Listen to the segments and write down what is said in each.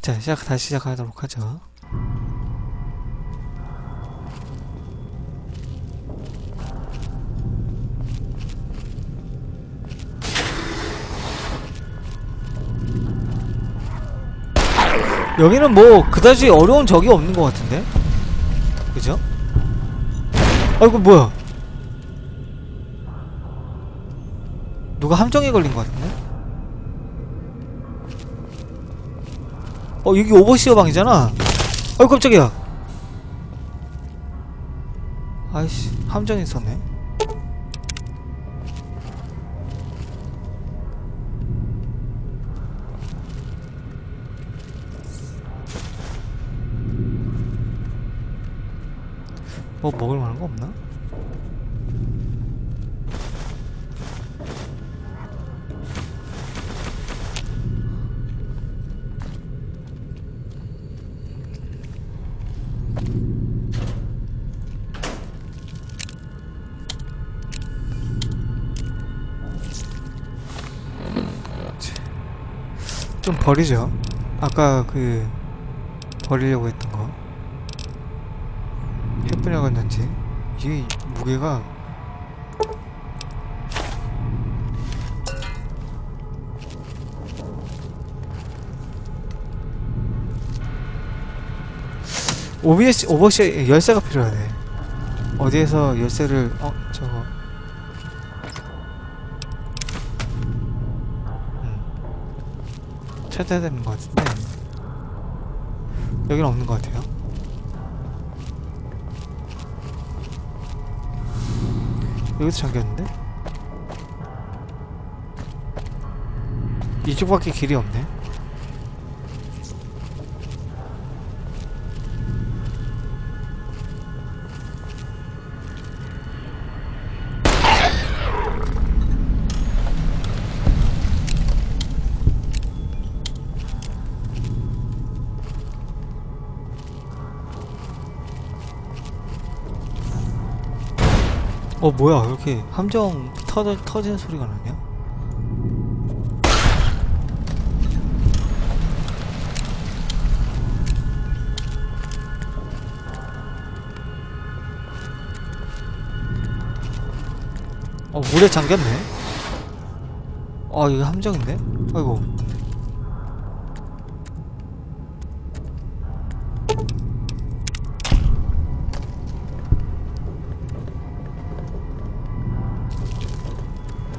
자, 시작, 다시 시작하도록 하죠. 여기는 뭐 그다지 어려운 적이 없는 것 같은데? 그죠? 아이고 뭐야 누가 함정에 걸린 것 같은데? 어 여기 오버시어 방이잖아. 아이고 깜짝이야. 아이씨 함정이 있었네. 뭐 먹을 만한 거 없나? 버리죠. 아까 그 버리려고 했던 거. 햇분이었는지 이게 무게가 OBS 오버시 열쇠가 필요하네. 어디에서 열쇠를 어 저거 찾아야 되는 것 같은데 여기는 없는 것 같아요. 여기도 잠겼는데? 이쪽밖에 길이 없네. 어 뭐야 이렇게 함정 터져, 터지는 소리가 나냐? 어 물에 잠겼네 아 이거 함정인데? 아이고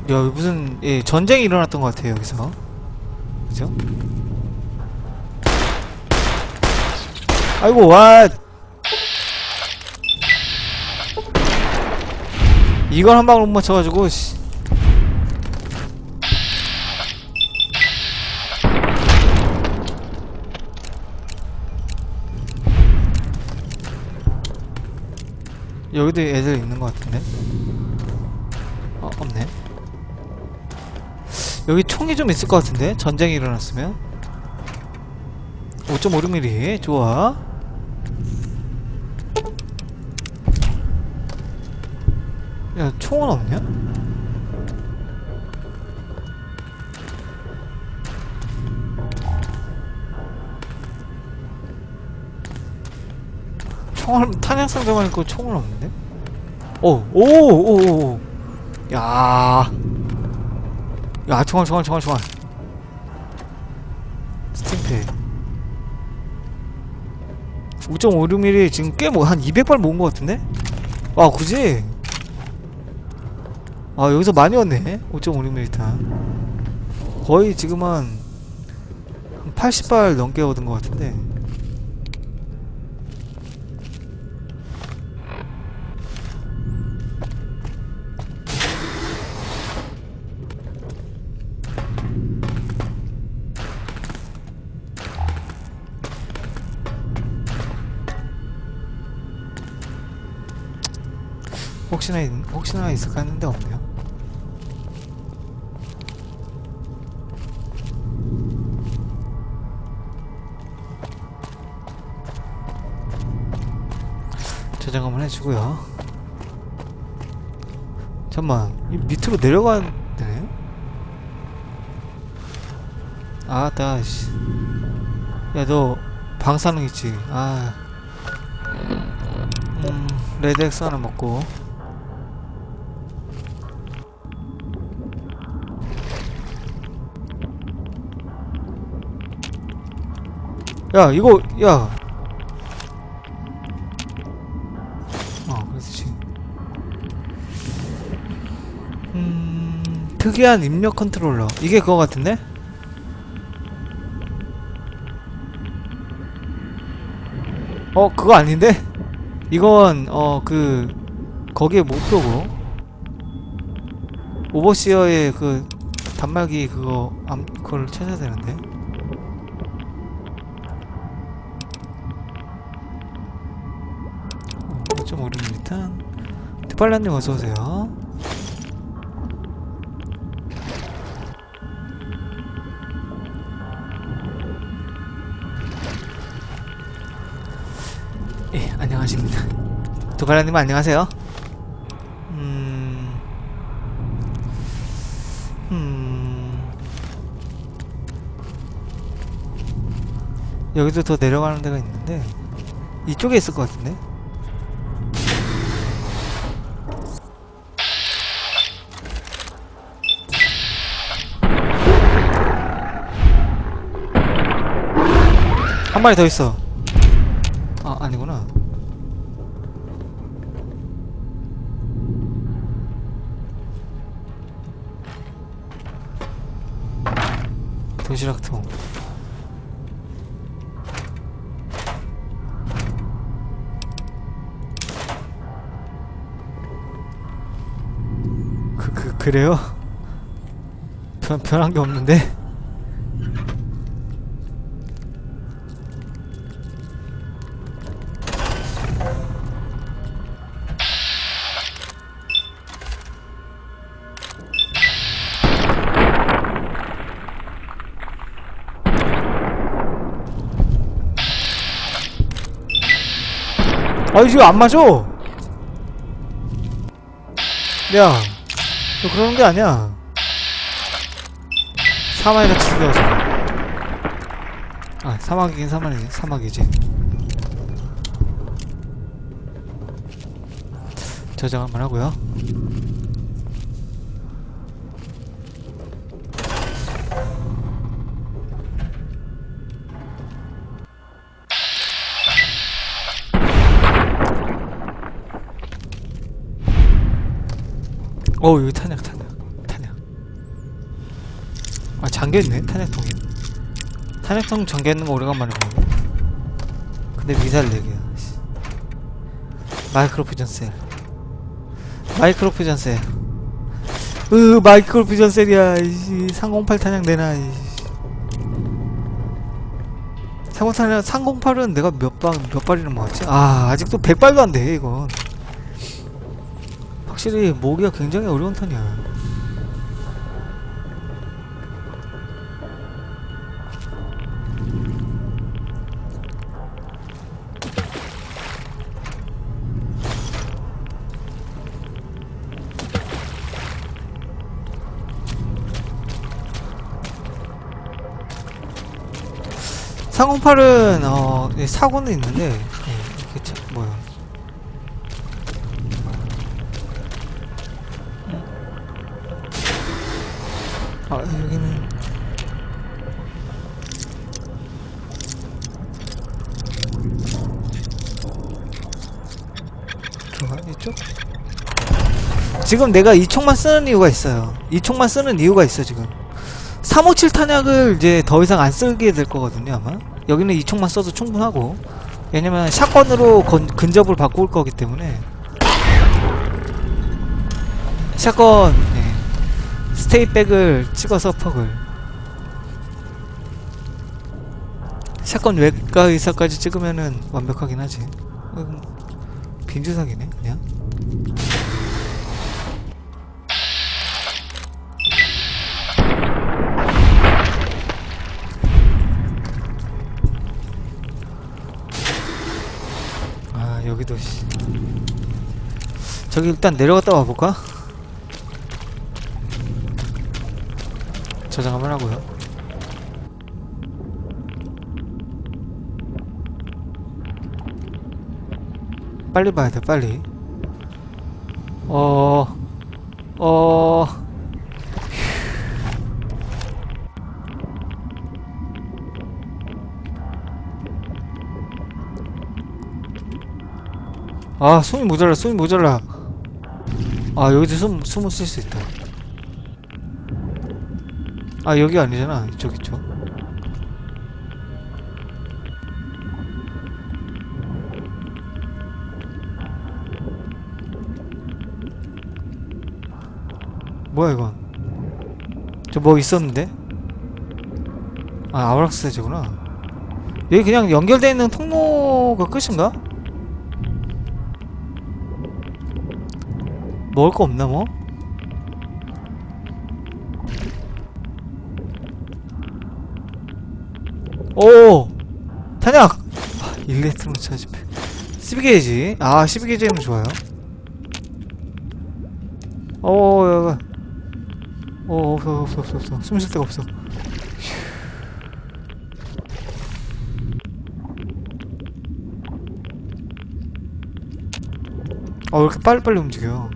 야 무슨 예, 전쟁이 일어났던 것 같아요 여기서 그죠? 아이고 와 이걸 한 방울 못 맞춰가지고 씨. 여기도 애들 있는 것 같은데 어 없네 여기 총이 좀 있을 것 같은데? 전쟁이 일어났으면? 5.56mm 좋아. 야 총은 없냐? 총알 탄약 상자만 있고 총은 없는데? 오오오오. 야 야, 총알, 총알, 총알, 총알. 스팀팩. 5.56mm 지금 꽤 뭐, 한 200발 모은 것 같은데? 아, 그지? 아, 여기서 많이 왔네. 5.56mm 탄. 거의 지금 한, 한 80발 넘게 얻은 것 같은데. 혹시나 있, 혹시나 있을까 했는데 없네요. 저장 한번 해주고요. 잠만, 이 밑으로 내려가야 되네? 아따, 씨. 야, 너 방사능 있지? 아. 음, Rad-X 하나 먹고. 야, 이거, 야. 어, 그렇지. 음, 특이한 입력 컨트롤러. 이게 그거 같은데? 어, 그거 아닌데? 이건, 어, 그, 거기에 목표고. 오버시어의 그, 단말기 그거, 암, 그걸 찾아야 되는데. 일단. 드팔라님 어서오세요. 예, 안녕하십니까. 도갈라님 안녕하세요. 음, 음, 여기도 더 내려가는 데가 있는데 이쪽에 있을 것 같은데. 한 마리 더 있어. 아, 아니구나. 도시락통. 그, 그, 그래요? 변, 변한 게 없는데? 아, 이거 안 맞아! 야, 너 그러는 게 아니야. 사마리가 죽여서. 아, 사막이긴 사마리, 사막이지. 저장 한번 하고요. 어 여기 탄약 탄약 탄약. 아 잠겨있네 탄약통이 탄약통 잠겨있는 거 오래간만에 보네. 근데 미사일 4개야 micro fusion cell. micro fusion cell. 으 micro fusion cell이야 이씨. 308 탄약 내놔 이씨. 308은 308은 내가 몇 방 몇 발이나 모았지? 아 아직도 100발도 안 돼 이건 확실히 모기가 굉장히 어려운 턴이야. 상공팔은 어 예, 사고는 있는데 지금 내가 이 총만 쓰는 이유가 있어요. 이 총만 쓰는 이유가 있어 지금. 357 탄약을 이제 더 이상 안 쓰게 될 거거든요 아마. 여기는 이 총만 써도 충분하고. 왜냐면 샷건으로 건, 근접을 바꿀 거기 때문에. 샷건 예. 스테이백을 찍어서 퍽을 샷건 외과 의사까지 찍으면은 완벽하긴 하지. 음, 빈주사기네 그냥 저기도 저기 일단 내려갔다 와볼까? 저장 한번 하고요. 빨리 봐야 돼 빨리. 어... 어... 아 숨이 모자라 숨이 모자라. 아 여기도 숨, 숨을 쓸 수 있다. 아 여기 아니잖아. 이쪽 이쪽. 뭐야 이건? 저 뭐 있었는데? 아 아브락스 세제구나. 여기 그냥 연결되어 있는 통로가 끝인가? 먹을 거 없나 뭐? 오! 탄약! 아, 일렉트론 차지패 12게이지. 아 12게이지는 좋아요. 오 여기 오 없어 없어 없어 없어. 숨 쉴 데가 없어. 아왜 이렇게 빨리빨리 움직여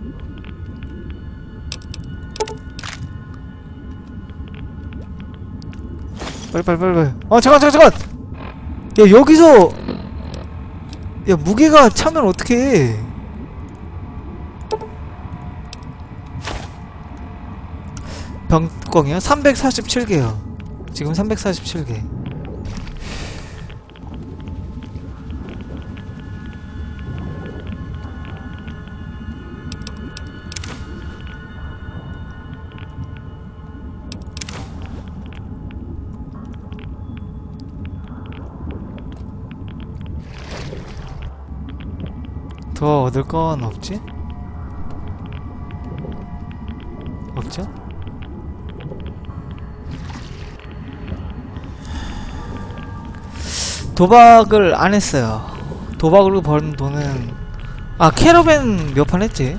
빨리 빨리 빨리 빨리. 어 잠깐 잠깐 잠깐! 야 여기서! 야 무게가 차면 어떡해? 병광이요? 347개요. 지금 347개 더 얻을 건 없지? 없죠? 도박을 안 했어요. 도박으로 버는 돈은 아 캐러밴 몇 판 했지?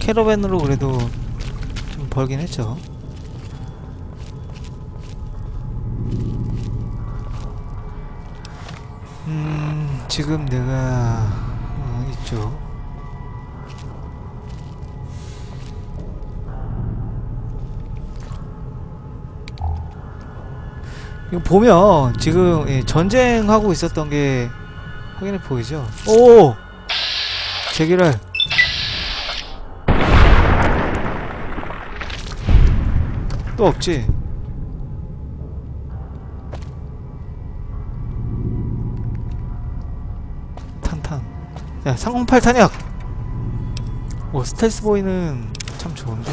캐러밴으로 그래도 좀 벌긴 했죠. 지금 내가 어, 이쪽 이거 보면 지금 예, 전쟁하고 있었던 게 확인해 보이죠? 오! 제기를 또 없지? 야 상공팔 탄약! 오 스텔스 보이는 참 좋은데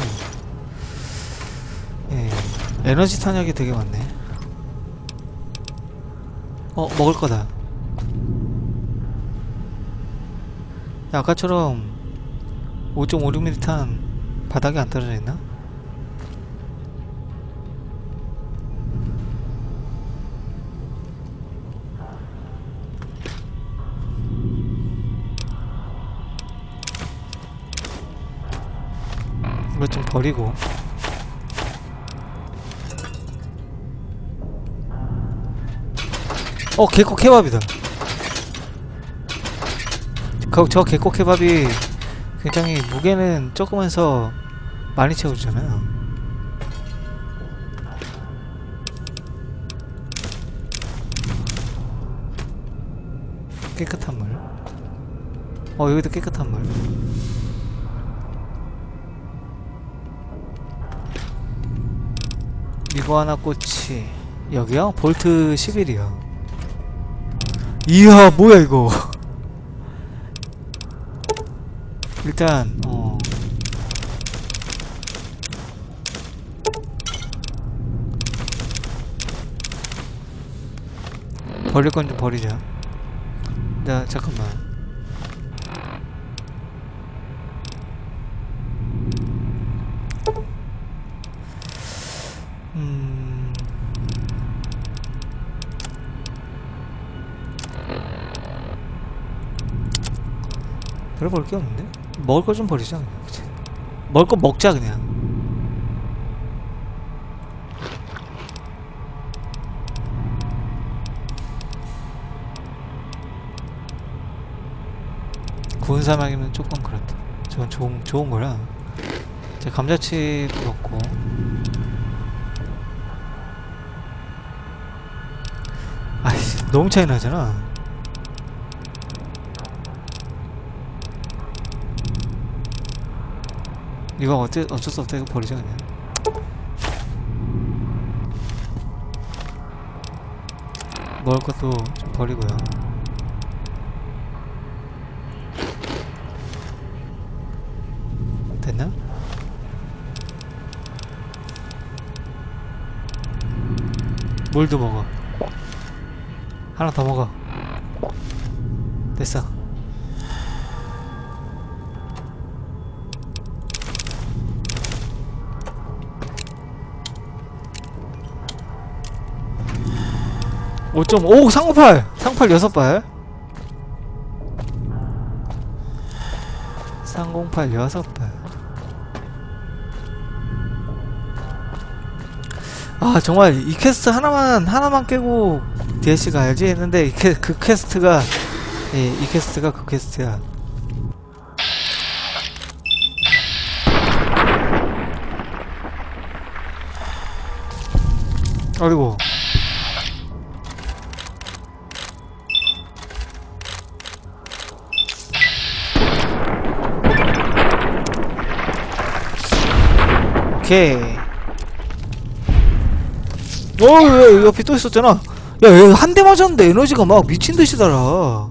예 에너지 탄약이 되게 많네 어 먹을 거다 야, 아까처럼 5.56mm 탄 바닥에 안 떨어져 있나? 버리고. 어 개코 케밥이다. 그, 저 개코 케밥이 굉장히 무게는 적으면서 많이 채워주잖아요. 깨끗한 물 어 여기도 깨끗한 물 이거 하나 꼬치 여기요? 볼트 11이요. 이야 뭐야 이거? 일단 어. 버릴 건 좀 버리자. 자 잠깐만 별 볼 게 없는데? 먹을 걸 좀 버리자. 그냥. 먹을 거 먹자 그냥. 구운 사막이면 조금 그렇다. 저건 좋은, 좋은 거라. 제 감자칩도 먹고. 아이씨 너무 차이 나잖아. 이거 어째 어쩔 수 없다 이거 버리자 그냥. 먹을 것도 좀 버리고요. 됐나? 물도 먹어. 하나 더 먹어. 됐어. 오점 오 삼팔. 삼팔 여섯 발. 삼공팔 여섯 발. 아 정말 이 퀘스트 하나만 하나만 깨고 DLC 가야지 했는데 이 퀘, 그 quest가 예, 이 quest가 그 quest야. 아이고 오케이. 어, 왜 옆에 또 있었잖아. 야, 얘한대 맞았는데 에너지가 막 미친 듯이 달아.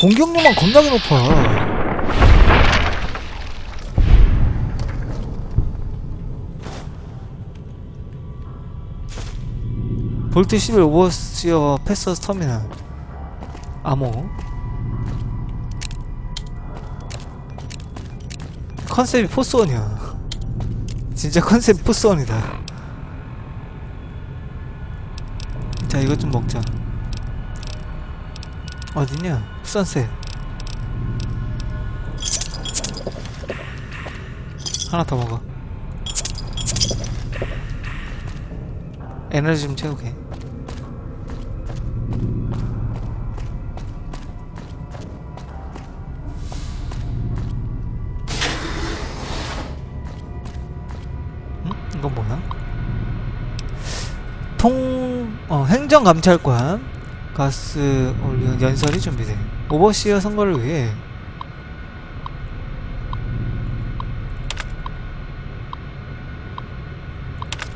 공격력만 겁나게 높아. Vault 11 overseer 패서 터미널. 암호. 컨셉이 Forsworn이야. 진짜 컨셉 Forsworn이다. 자, 이것 좀 먹자. 어디냐? Sunset. 하나 더 먹어. 에너지 좀 채우게. 감찰관 가스 올리온 연설이 준비돼. 오버시어 선거를 위해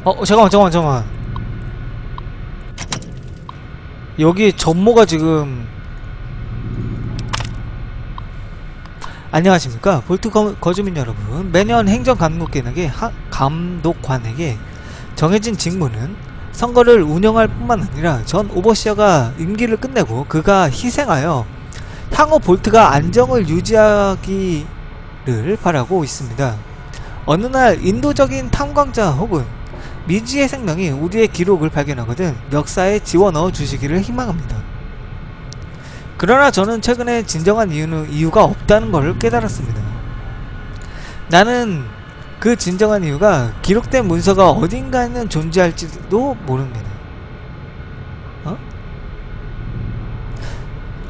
어, 어, 잠깐만, 잠깐만, 잠깐만. 여기 전모가 지금 안녕하십니까 볼트 거, 거주민 여러분 매년 행정 감독관에게 하, 감독관에게 정해진 직무는 선거를 운영할 뿐만 아니라 전 오버시어가 임기를 끝내고 그가 희생하여 향후 볼트가 안정을 유지하기를 바라고 있습니다. 어느 날 인도적인 탐광자 혹은 미지의 생명이 우리의 기록을 발견하거든 역사에 지워 넣어 주시기를 희망합니다. 그러나 저는 최근에 진정한 이유는 이유가 없다는 것을 깨달았습니다. 나는 그 진정한 이유가 기록된 문서가 어딘가에는 존재할지도 모릅니다. 어?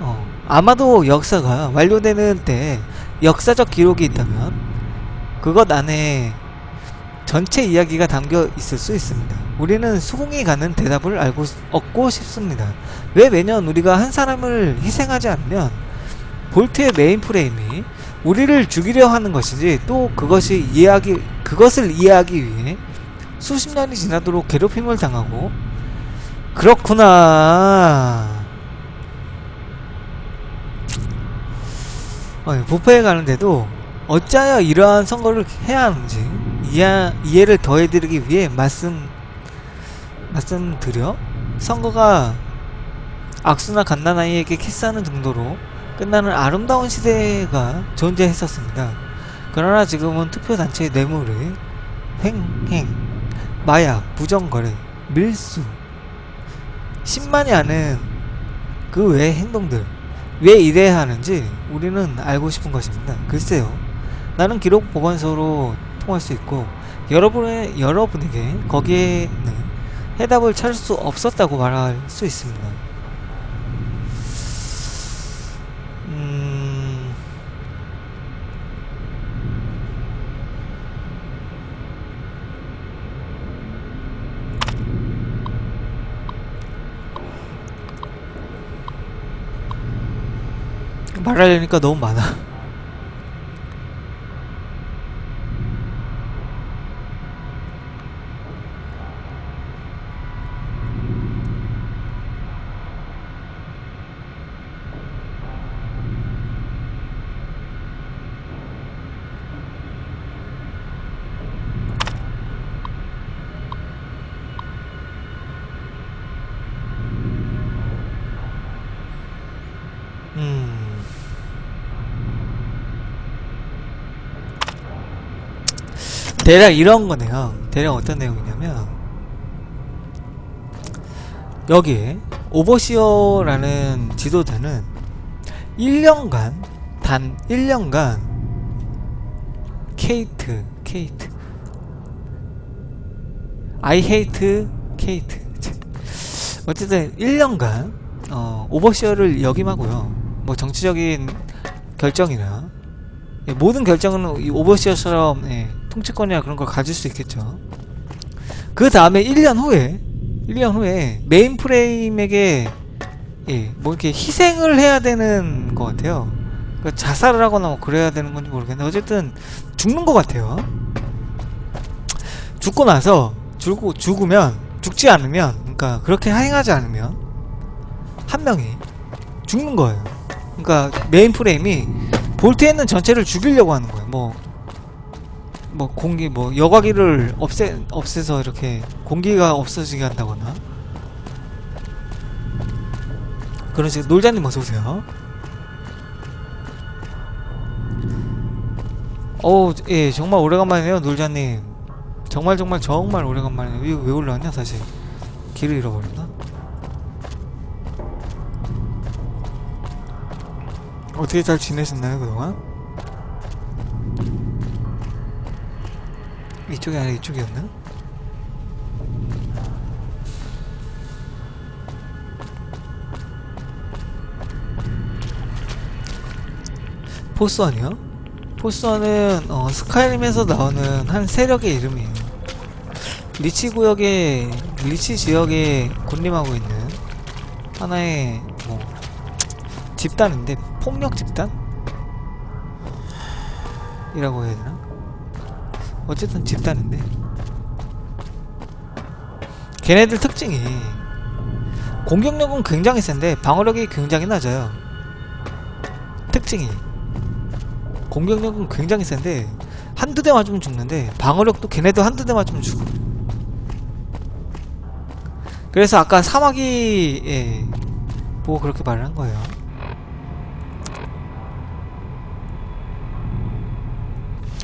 어, 아마도 역사가 완료되는 때 역사적 기록이 있다면 그것 안에 전체 이야기가 담겨 있을 수 있습니다. 우리는 수긍이 가는 대답을 알고 얻고 싶습니다. 왜 매년 우리가 한 사람을 희생하지 않으면 볼트의 메인 프레임이 우리를 죽이려 하는 것인지 또 그것이 이해하기 그것을 이해하기 위해 수십 년이 지나도록 괴롭힘을 당하고 그렇구나. 어, 부패에 가는데도 어찌하여 이러한 선거를 해야 하는지 이해, 이해를 더해드리기 위해 말씀 말씀드려 선거가 악수나 갓난아이에게 키스하는 정도로 끝나는 아름다운 시대가 존재했었습니다. 그러나 지금은 투표단체의 뇌물을 횡행, 마약, 부정거래, 밀수 10만이 아는 그 외의 행동들 왜 이래야 하는지 우리는 알고 싶은 것입니다. 글쎄요. 나는 기록 보관소로 통할 수 있고 여러분의 여러분에게 거기에는 해답을 찾을 수 없었다고 말할 수 있습니다. 음... 말하려니까 너무 많아. 음. 대략 이런 거네요. 대략 어떤 내용이냐면 여기 오버시어라는 지도자는 1년간 단 1년간 케이트 케이트 I hate 케이트 어쨌든 1년간 어, 오버시어를 역임하고요. 뭐 정치적인 결정이나 예, 모든 결정은 이 오버시어처럼 예, 통치권이나 그런 걸 가질 수 있겠죠. 그 다음에 1년 후에 1년 후에 메인 프레임에게 예, 뭐 이렇게 희생을 해야 되는 것 같아요. 그 자살을 하거나 뭐 그래야 되는 건지 모르겠는데 어쨌든 죽는 것 같아요. 죽고 나서 죽고 죽으면 죽지 않으면 그러니까 그렇게 행하지 않으면 한 명이 죽는 거예요. 그러니까 메인 프레임이 볼트에 있는 전체를 죽이려고 하는 거예요. 뭐, 뭐 공기, 뭐 여과기를 없애 없애서 이렇게 공기가 없어지게 한다거나 그런 식으로 놀자님 어서 오세요. 어우, 예, 정말 오래간만이에요, 놀자님. 정말 정말 정말 오래간만이에요. 이거 왜 올라왔냐, 사실. 길을 잃어버렸나? 어떻게 잘 지내셨나요 그동안? 이쪽이 아니라 이쪽이었나? Forsworn이요? Forsworn은 어, Skyrim에서 나오는 한 세력의 이름이에요. Reach 구역에 Reach 지역에 군림하고 있는 하나의 뭐 집단인데 폭력 집단? 이라고 해야 되나? 어쨌든 집단인데. 걔네들 특징이 공격력은 굉장히 센데 방어력이 굉장히 낮아요. 특징이 공격력은 굉장히 센데 한두 대 맞으면 죽는데 방어력도 걔네도 한두 대 맞으면 죽어. 그래서 아까 사마귀 예, 보고 그렇게 말을 한 거예요.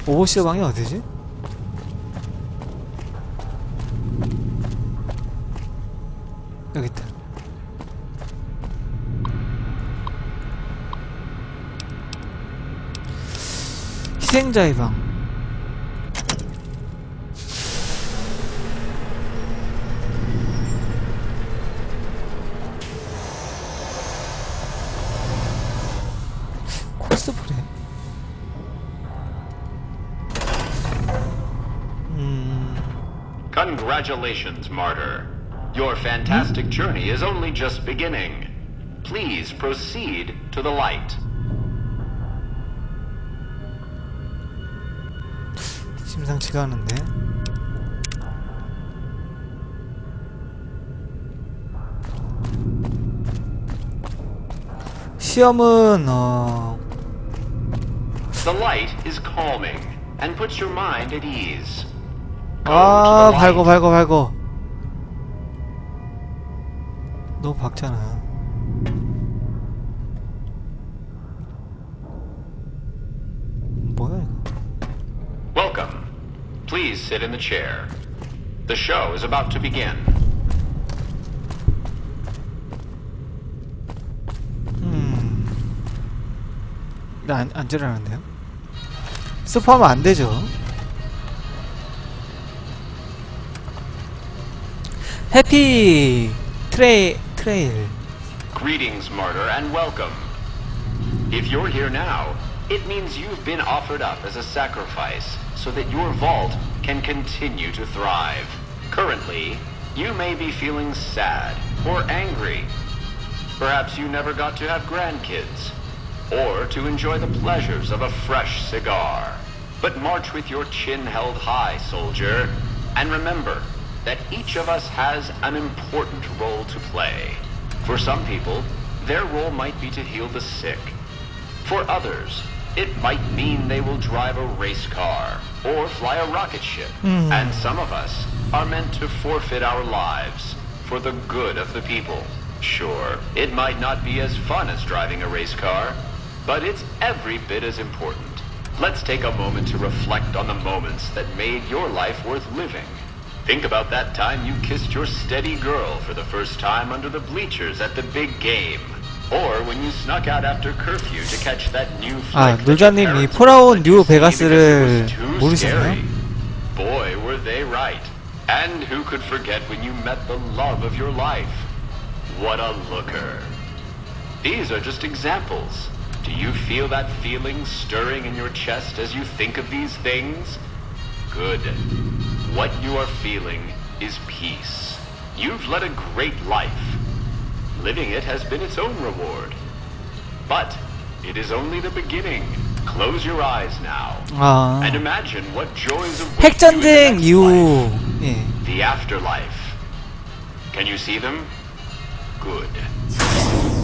오버시어 방이 어디지? 희생자의 방. 코스프레. 음. Congratulations, Martyr. Your fantastic journey is only just beginning. Please proceed to the light. 심상치가 않은데. 시험은 어 The light is calming and puts your mind at ease. Go 아, light. 발고, 발고. 너 박잖아. sit in the chair. The show is about to begin. 음. 나 안, 앉으라는데요? 스포하면 안 되죠. 해피 트레이, 트레일. Greetings, Martyr, and welcome. If you're here now, it means you've been offered up as a sacrifice so that your vault can continue to thrive. Currently, you may be feeling sad or angry. Perhaps you never got to have grandkids. or to enjoy the pleasures of a fresh cigar. But march with your chin held high, soldier, and remember that each of us has an important role to play. For some people, their role might be to heal the sick. For others, it might mean they will drive a race car or fly a rocket ship. Hmm. And some of us are meant to forfeit our lives for the good of the people. Sure, it might not be as fun as driving a race car, but it's every bit as important. Let's take a moment to reflect on the moments that made your life worth living. Think about that time you kissed your steady girl for the first time under the bleachers at the big game. Or when you snuck out after curfew to catch that new 아, flick that your 놀자님이 parents 폴아웃 wouldn't let you 뉴 see because it 베가스를 was too 모르셨나요? scary. Boy, were they right. And who could forget when you met the love of your life? What a looker. These are just examples. Do you feel that feeling stirring in your chest as you think of these things? Good. What you are feeling is peace. You've led a great life. Living it has been its own reward. But it is only the beginning. Close your eyes now. 아, And imagine what joys await you in the 핵전쟁 next 이후 life. 예. The afterlife. Can you see them? Good.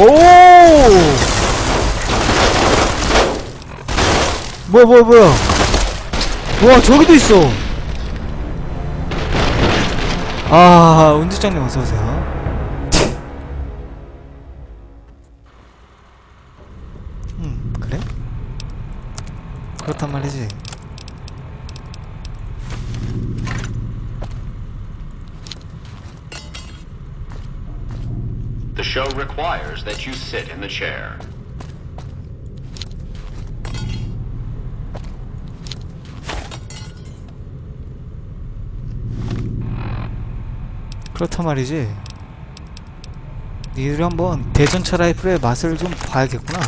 오! 뭐야, 뭐야, 뭐야. 와, 저기도 있어. 아, 운주장님 어서오세요. Requires that you sit in the chair. 그렇단 말이지. 니들이 한번 대전차 라이플의 맛을 좀 봐야겠구나.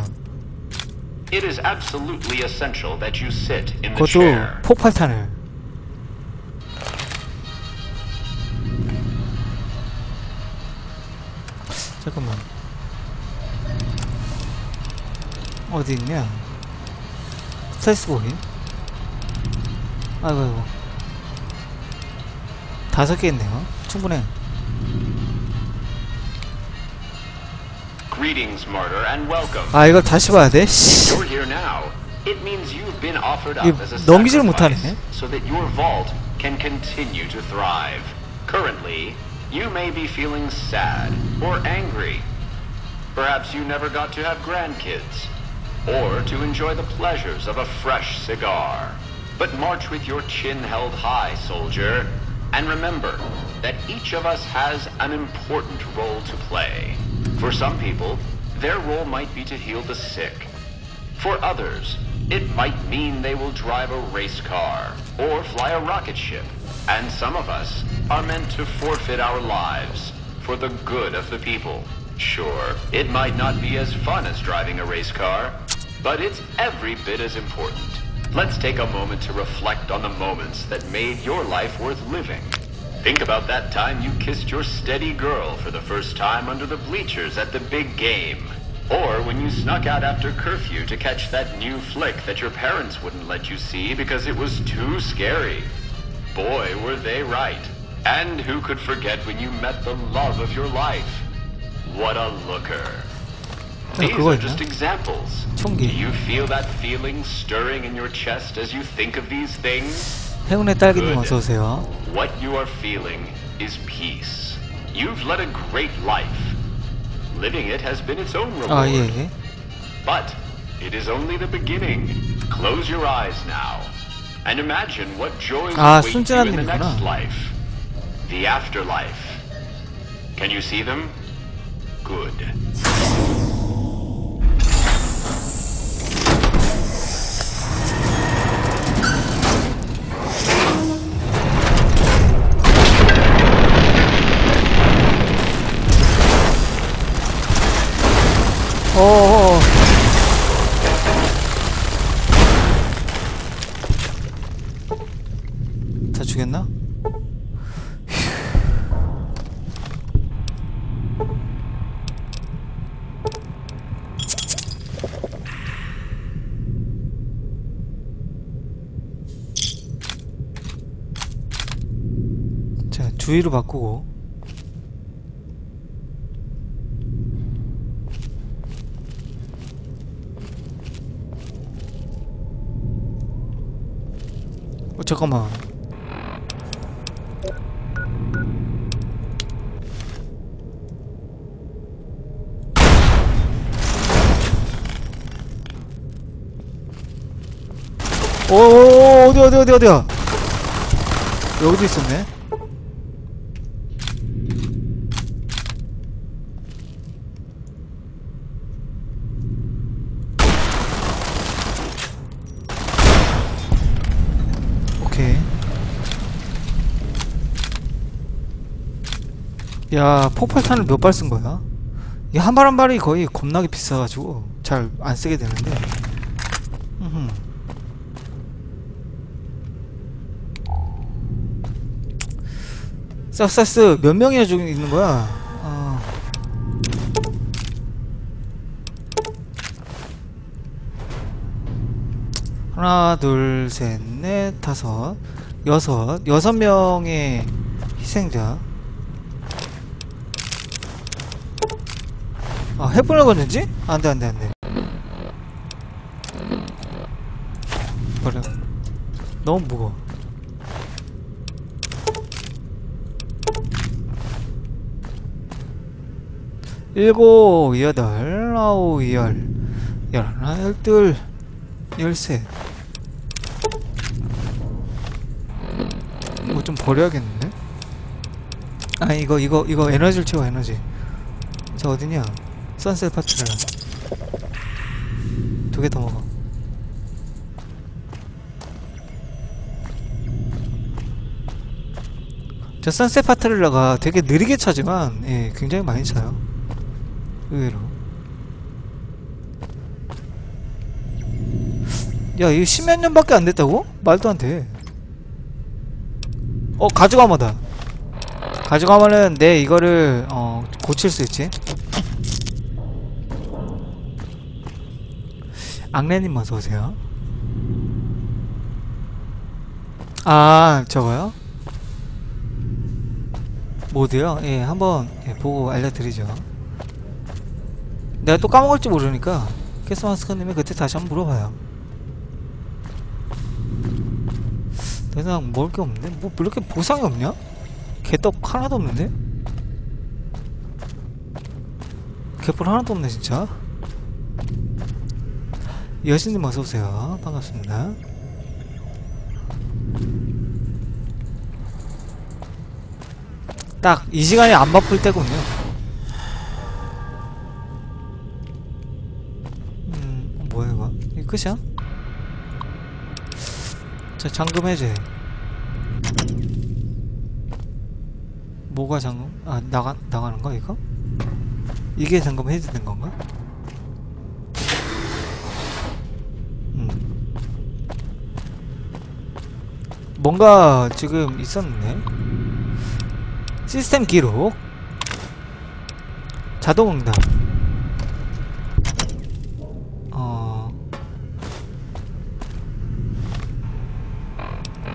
It is absolutely essential that you sit in the 그것도. 폭발탄을. 잠깐만. 어디 있냐? 스타이스보이? 아이고, 아이고. 다섯 개 있네요. 충분해. Greetings, martyr, and welcome. 아, 이걸 다시 봐야 돼? 씨. You're here now. It means you've been offered up 이거 as a 넘기지를 sacrifice 못하네. so that your vault can continue to thrive. Currently, you may be feeling sad or angry. Perhaps you never got to have grandkids or to enjoy the pleasures of a fresh cigar. But march with your chin held high, soldier, and remember that each of us has an important role to play. For some people, their role might be to heal the sick. For others, it might mean they will drive a race car or fly a rocket ship. And some of us are meant to forfeit our lives for the good of the people. Sure, it might not be as fun as driving a race car, but it's every bit as important. Let's take a moment to reflect on the moments that made your life worth living. Think about that time you kissed your steady girl for the first time under the bleachers at the big game. Or when you snuck out after curfew to catch that new flick that your parents wouldn't let you see because it was too scary. Boy, were they right. And who could forget when you met the love of your life? What a looker. 야, These 그거 are 있나? just examples. 총기. Do you feel that feeling stirring in your chest as you think of these things? 행운의 딸기님 Good. 어서오세요. What you are feeling is peace. You've led a great life. Living it has been its own reward. 아, 예, 예. But it is only the beginning. Close your eyes now and imagine what joys 아, await you in the 순진한 next 님이구나. life. The afterlife. Can you see them? Good. 주의로 바꾸고. 어, 잠깐만. 오, 오, 어디, 어디, 어디, 어디야? 여기도 있었네. 오케이. 야, 폭발탄을 몇 발 쓴 거야? 이 한 발 한 발이 거의 겁나게 비싸가지고 잘 안 쓰게 되는데. 음흠. 싹사스 몇 명이나 죽 있는 거야? 아. 하나, 둘, 셋, 넷, 다섯, 여섯, 여섯 명의 희생자. 아, 해보려고 했는지? 안 돼, 안 돼, 안 돼. 버려. 너무 무거워. 일곱, 여덟, 아홉, 열, 열하나, 열둘, 열셋. 이거 좀 버려야겠는데? 아 이거 이거 이거 에너지를 채워 에너지. 저 어디냐? 선셋 파트라. 두개 더 먹어. 저 선셋 파트릴라가 되게 느리게 차지만 예, 굉장히 많이 차요. 의외로. 야, 이거 십몇 년밖에 안 됐다고? 말도 안 돼. 어, 가져가마다. 가져가면은 내 이거를 어, 고칠 수 있지. 악래님 어서 오세요. 아, 저거요? 모드요? 예, 한번 예, 보고 알려드리죠. 내가 또 까먹을지 모르니까 캐스마스크님이 그때 다시 한번 물어봐요. 내 이상 먹을 게 없는데? 뭐 이렇게 보상이 없냐? 개떡 하나도 없는데? 개뿔 하나도 없네 진짜. 여신님 어서오세요. 반갑습니다. 딱 이 시간에 안 바쁠 때군요. 음, 뭐야 이거? 이거 끝이야? 자, 잠금 해제. 뭐가 잠금? 아, 나가, 나가는 거, 이거? 이게 잠금 해제된 건가? 뭔가 지금 있었네. 시스템 기록. 자동 응답. 어.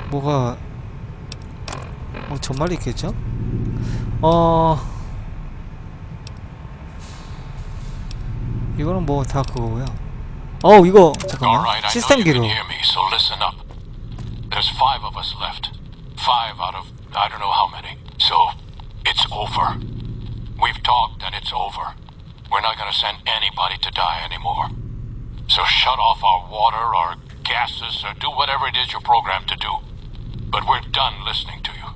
뭐가 어 정말 있겠죠? 어 이거는 뭐 다 그거고요. 어우 이거 잠깐만 시스템 기록. There's five of us left. Five out of I don't know how many. So it's over. We've talked and it's over. We're not gonna send anybody to die anymore. So shut off our water, our gases, or do whatever it is you're programmed to do. But we're done listening to you.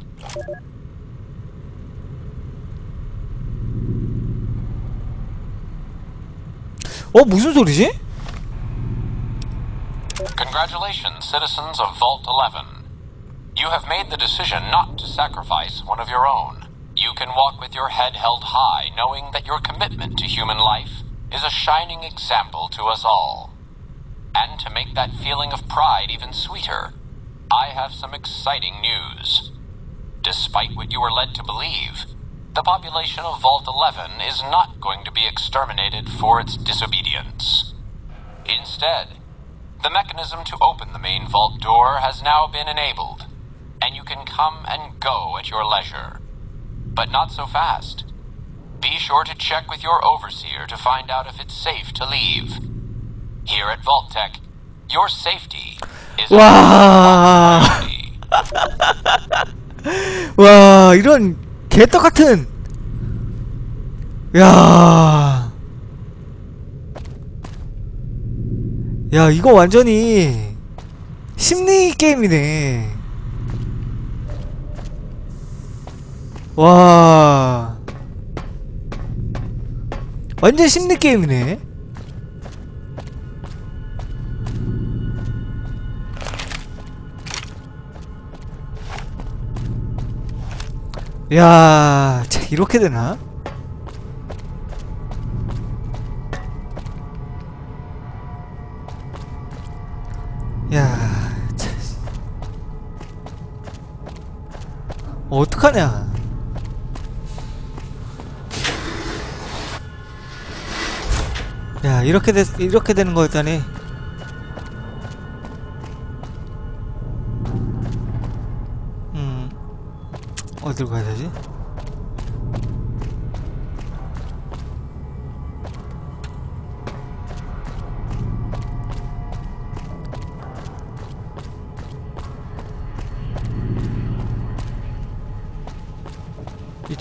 어 무슨 소리지? Congratulations, citizens of Vault 11. You have made the decision not to sacrifice one of your own. You can walk with your head held high, knowing that your commitment to human life is a shining example to us all. And to make that feeling of pride even sweeter, I have some exciting news. Despite what you were led to believe, the population of Vault 11 is not going to be exterminated for its disobedience. Instead, the mechanism to open the main vault door has now been enabled, and you can come and go at your leisure. But not so fast. Be sure to check with your overseer to find out if it's safe to leave. Here at Vault Tech, your safety is a 와, priority. 와 이런 개떡 같은. 야, 야 이거 완전히 심리 게임이네. 와, 완전 심리 게임이네. 야, 참, 이렇게 되나? 야, 참. 어떡하냐? 야, 이렇게 되, 이렇게 되는 거였다니. 음, 어디로 가야 되지?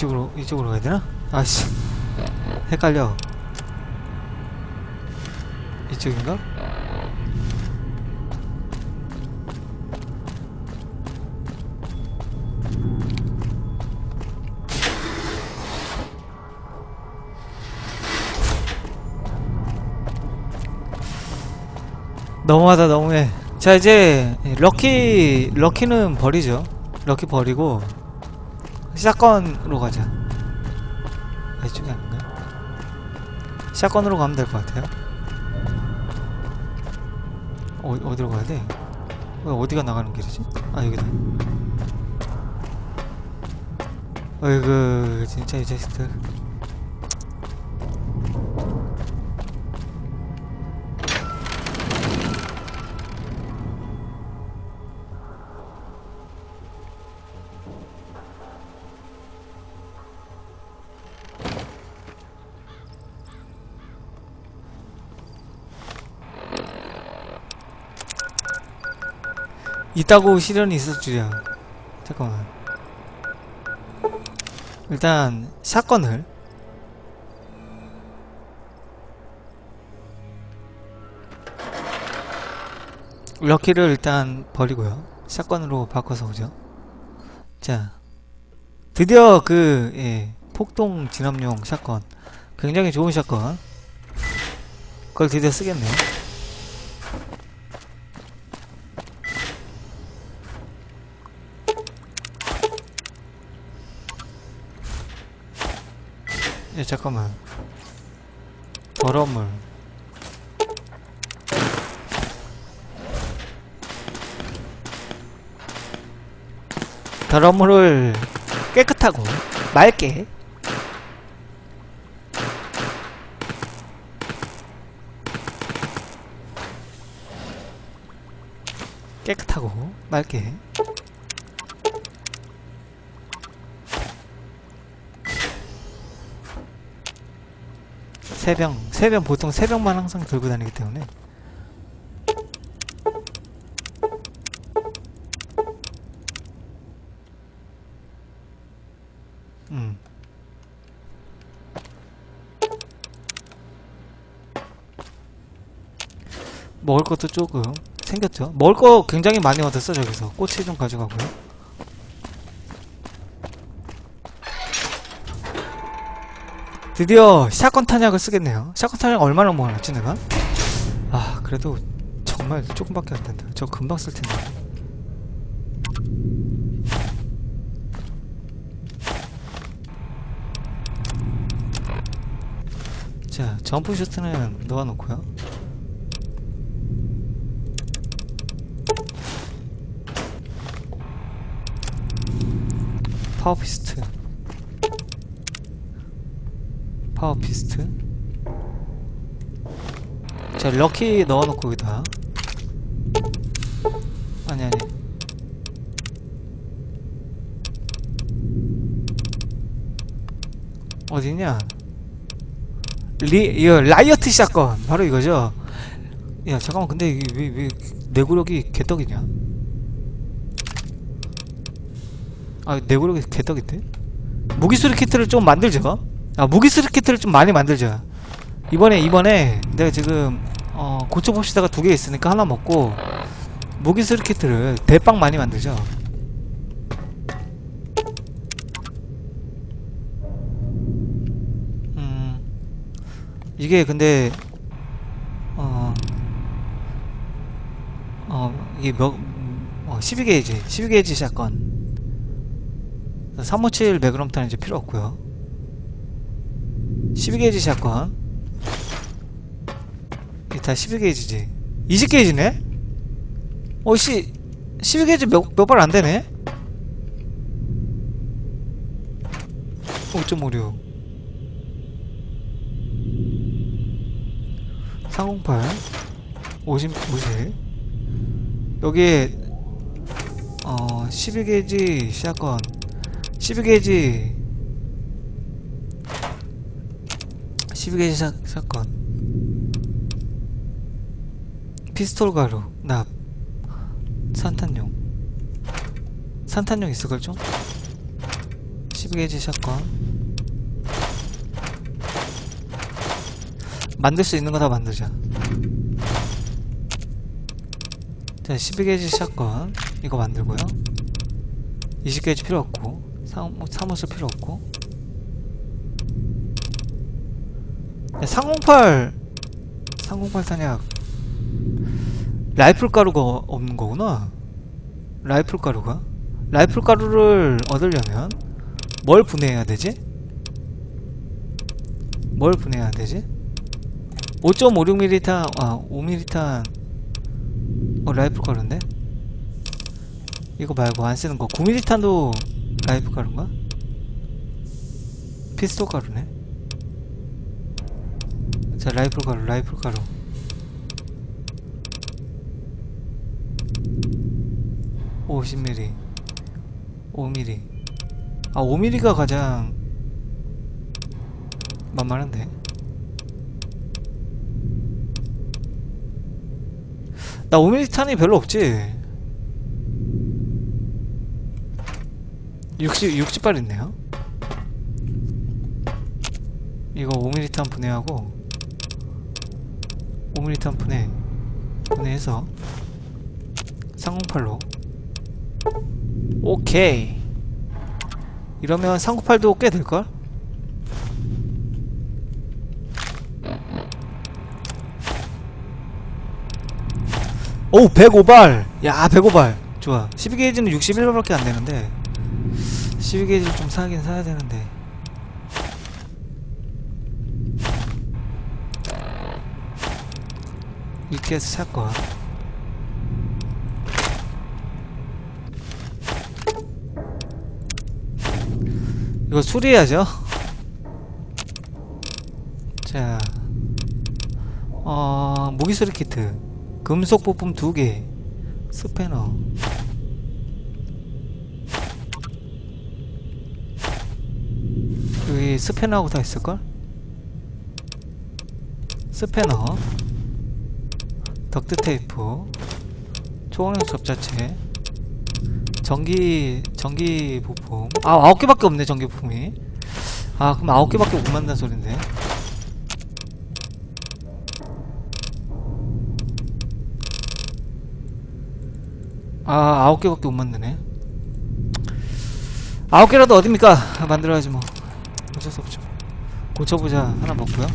이쪽으로 이쪽으로 가야 되나? 아씨. 헷갈려. 이쪽인가? 너무하다 너무해. 자 이제 럭키 럭키는 버리죠. 럭키 버리고 샷건으로 가자 아, 이쪽이 아닌가? 샷건으로 가면 될 것 같아요 어, 어디로 가야 돼? 왜 어디가 나가는 길이지? 아 여기다 어이구 진짜 이 자식들 있다고 시련이 있을 줄이야. 잠깐만. 일단 샷건을 럭키를 일단 버리고요. 샷건으로 바꿔서 오죠. 자, 드디어 그 예, 폭동 진압용 샷건, 굉장히 좋은 샷건. 그걸 드디어 쓰겠네요. 잠깐만. 더러운 물. 더러운 물을 깨끗하고 맑게 깨끗하고 맑게 세병 세병 보통 세병만 항상 들고 다니기 때문에. 음. 먹을 것도 조금 생겼죠? 먹을 거 굉장히 많이 얻었어 저기서. 꼬치 좀 가져가고요 드디어 샷건 탄약을 쓰겠네요. 샷건 탄약 얼마나 모아놨지 내가? 아 그래도 정말 조금밖에 안 된다. 저 금방 쓸 텐데. 자 점프 슈트는 넣어놓고요. 파워 피스트. 파워 피스트. 자 럭키 넣어놓고 여기다. 아니 아니. 어디냐? 리 이거 riot shotgun. 바로 이거죠? 야 잠깐만. 근데 왜, 왜 내구력이 개떡이냐? 아 내구력이 개떡인데? 무기수리 키트를 좀 만들죠 아 키트를 좀 많이 만들자 이번에 이번에 내가 지금 어 고쳐봅시다가 두 개 있으니까 하나 먹고 키트를 대빵 많이 만들자 음 이게 근데 어 어, 이게 몇, 어, 12게이지, 12게이지 샷건. 357 매그넘탄 이제 필요 없고요 12게이지 샷건. 이게 다 12게이지지. 20게이지네? 어씨. 12게이지 몇, 몇 발 안되네? 5.56 308 50, 50 여기에 어 12게이지 샷건. 12게이지 12게이지 사, 사건. 피스톨 가루 납 산탄용. 산탄용 있을걸 좀? 12게이지 샷건. 만들 수 있는 거 다 만들자. 자 12게이지 샷건. 이거 만들고요. 20게이지 필요 없고 상, 뭐 사무실 필요 없고 야, 308 308 탄약 라이플 가루가 어- 없는 거구나 라이플 가루가 라이플 가루를 얻으려면 뭘 분해해야 되지? 뭘 분해해야 되지? 5.56mm 탄, 아 5mm 탄 어, 라이플 가루인데? 이거 말고 안 쓰는 거 9mm 탄도 라이플 가루인가? 피스톨 가루네 자 라이플 가루 라이플 가루 오 50mm 5mm 아 5mm가 가장 만만한데? 나 5mm 탄이 별로 없지. 60, 60발 있네요. 이거 5mm 탄 분해하고 5mm 탄 분해 분해해서 308로. 오케이. 이러면 398도 꽤 될걸? 오 105발. 야 105발. 좋아. 12게이지는 61발밖에 안 되는데 12게이지를 좀 사긴 사야 되는데 ETS 사건 이거 수리해야죠. 자 어, 무기수리 키트. 금속 부품 2개. 스패너. 여기 스패너하고 다 있을걸? 스패너 duct tape 초강력 접착제 전기 전기 부품. 아 아홉 개밖에 없네 전기 부품이. 아 그럼 아홉 개밖에 못 만든다는 소린데. 아 아홉 개밖에 못 만드네. 아홉 개라도 어딥니까? 아, 만들어야지 뭐. 어쩔 수 없죠. 고쳐보자. 하나 먹고요.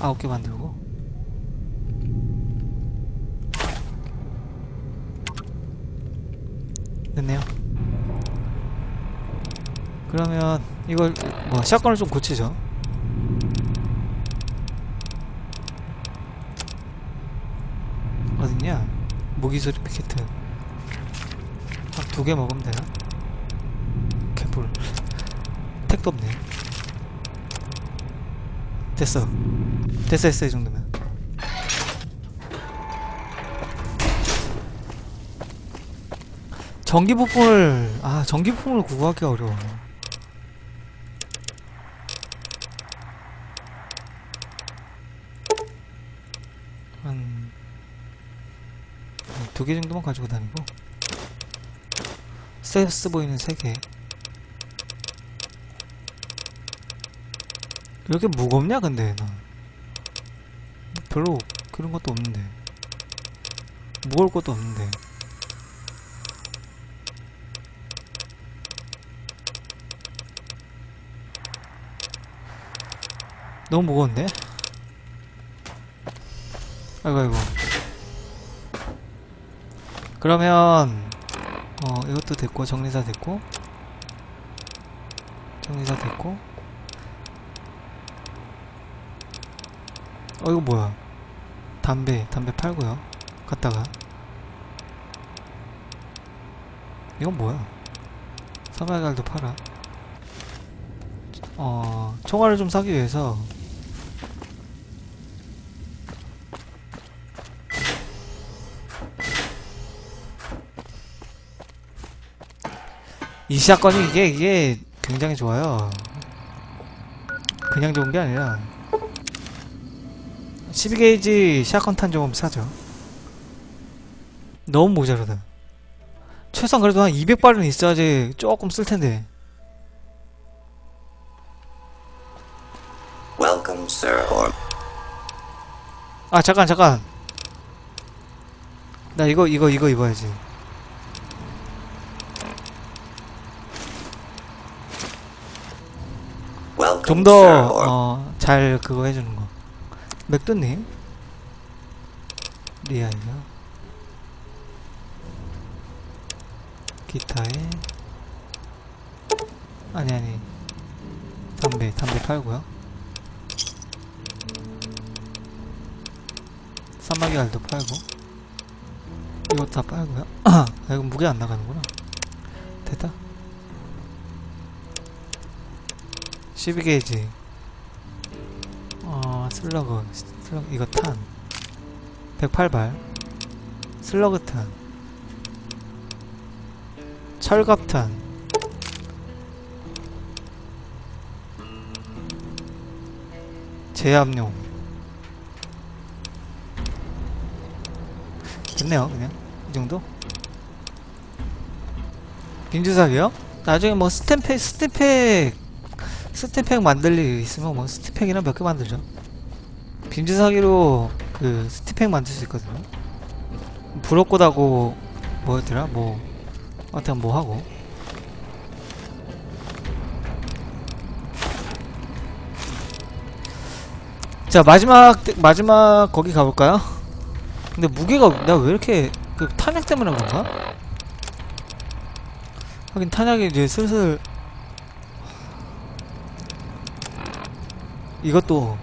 아홉 개 만들고 됐네요. 그러면 이걸 뭐 샷건을 좀 고치죠. 어딨냐? 무기소리 피켓트. 한두개 먹으면 되나? 개뿔. 택도 없네. 됐어. 됐어 됐어 이 정도면 전기 부품을 아 전기 부품을 구하기 어려워. 한 두 개 정도만 가지고 다니고. 세스 보이는 세 개. 이렇게 무겁냐 근데 나 별로 그런 것도 없는데. 무거울 것도 없는데 너무 무거운데? 아이고 아이고. 그러면 어 이것도 됐고 정리사 됐고. 정리사 됐고. 어 이거 뭐야? 담배 담배 팔고요. 갔다가. 이건 뭐야? 사마갈도 팔아. 어 총알을 좀 사기 위해서 이 샷건이 이게 이게 굉장히 좋아요. 그냥 좋은 게 아니라. 12게이지 샷건 탄 좀 사죠. 너무 모자르다. 최소한 그래도 한 200발은 있어야지 조금 쓸텐데. Welcome, sir. Or 아 잠깐 잠깐. 나 이거 이거 이거 입어야지 좀 sir. Or 더어잘 그거 해주는 거. 맥도님? 리아이요? 기타에? 아니 아니. 담배 담배 팔고요. 산마기 알도 팔고. 이것도 다 팔고요. 아 이거 무게 안 나가는구나. 됐다 12게이지. 어 슬러그 슬러그 이거 탄. 108발. 슬러그 탄. 철갑탄. 제압용. 됐네요 그냥. 이 정도? 빈주사기요? 나중에 뭐 stimpak stimpak stimpak 만들 일 있으면 뭐 stimpak이나 몇 개 만들죠 빈주사기로 그 stimpak 만들 수 있거든요 부럽고다고 뭐였더라 뭐 하여튼 뭐 하고 자 마지막 마지막 거기 가볼까요? 근데 무게가 내가 왜 이렇게 그 탄약 때문에 그런가? 하긴 탄약이 이제 슬슬 이것도.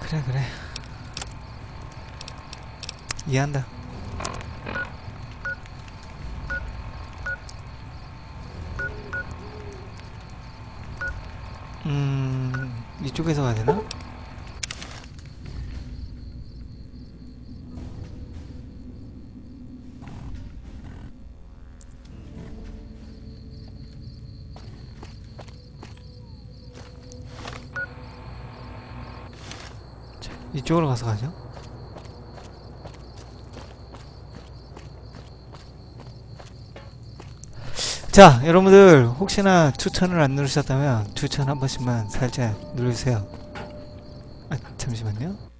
그래 그래. 이해한다 이쪽으로 가서 가죠. 자, 여러분들 혹시나 추천을 안 누르셨다면 추천 한 번씩만 살짝 누르세요. 아, 잠시만요.